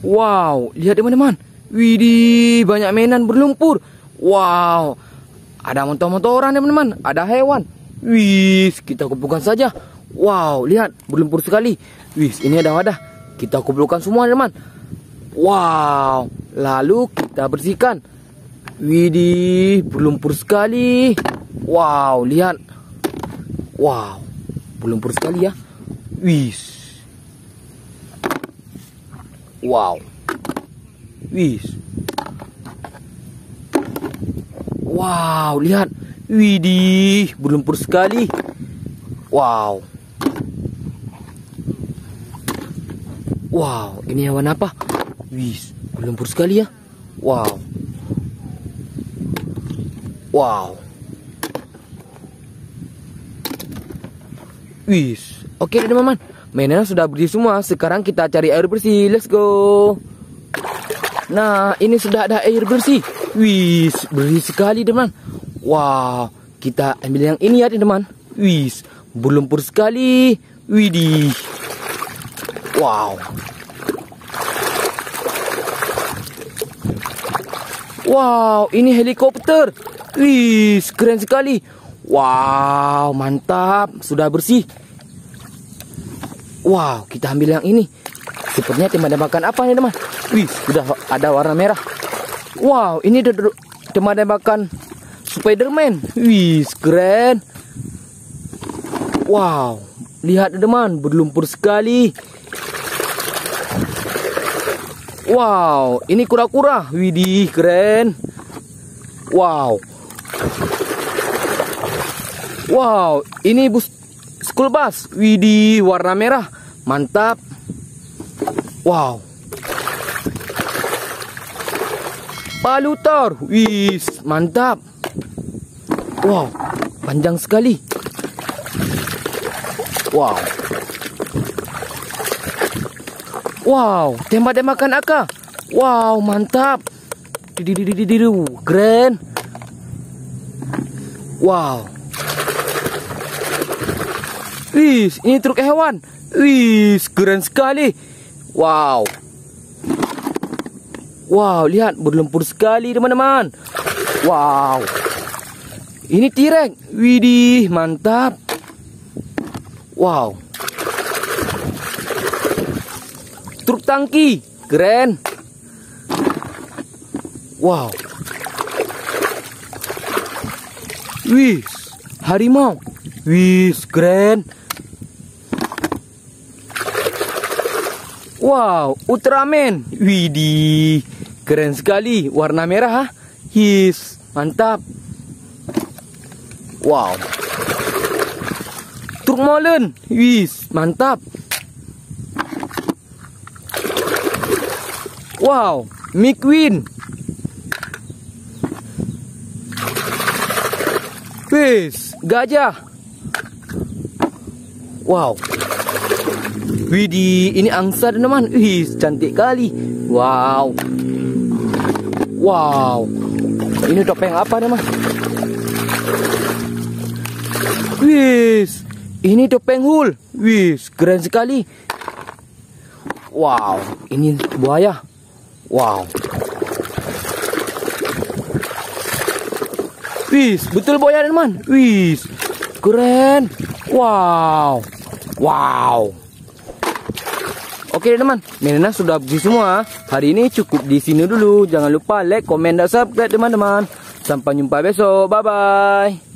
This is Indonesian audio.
Wow, lihat teman-teman. Widih, banyak mainan berlumpur. Wow, ada motor-motoran teman-teman, ada hewan. Wih, kita kumpulkan saja. Wow, lihat berlumpur sekali. Wih, ini ada wadah. Kita kumpulkan semua teman. Wow, lalu kita bersihkan. Widih, berlumpur sekali. Wow, lihat. Wow, berlumpur sekali ya. Wih. Wow. Wih. Wow, lihat. Widih, berlumpur sekali. Wow. Wow, ini hewan apa? Wih, berlumpur sekali ya. Wow. Wow. Wih, oke teman-teman. Mainan sudah bersih semua. Sekarang kita cari air bersih. Let's go. Nah, ini sudah ada air bersih. Wih, bersih sekali teman. Wow, kita ambil yang ini ya teman. Wih, berlumpur sekali. Widih. Wow. Wow, ini helikopter. Wih, keren sekali. Wow, mantap. Sudah bersih. Wow, kita ambil yang ini. Sepertinya tembakan apa nih teman? Wih, sudah ada warna merah. Wow, ini tembakan Spiderman. Wih, keren. Wow, lihat teman, berlumpur sekali. Wow, ini kura-kura. Widih, keren. Wow. Wow, ini bus school bus. Widih, warna merah. Mantap. Wow. Palutor. Wis, mantap. Wow, panjang sekali. Wow. Wow, tembak-tembakan AK. Wow, mantap. Keren. Wow. Wis, ini truk hewan. Wis, keren sekali. Wow. Wow, lihat berlumpur sekali teman-teman. Wow. Ini tirek. Widih, mantap. Wow. Truk tangki, keren. Wow. Wih, harimau. Wih, keren. Wow, Ultraman. Widih, keren sekali. Warna merah, ha? His, mantap. Wow. Truk molen. Wis, mantap. Wow, McQueen. Wis, gajah. Wow. Widih, ini angsa teman. Wih, cantik kali. Wow. Wow. Ini topeng apa teman? Wis, ini topeng hul. Wis, keren sekali. Wow, ini buaya. Wow. Wis, betul buaya teman. Wis, keren. Wow. Wow. Oke teman, mainannya sudah bersih semua. Hari ini cukup di sini dulu. Jangan lupa like, komen, dan subscribe teman-teman. Sampai jumpa besok. Bye bye.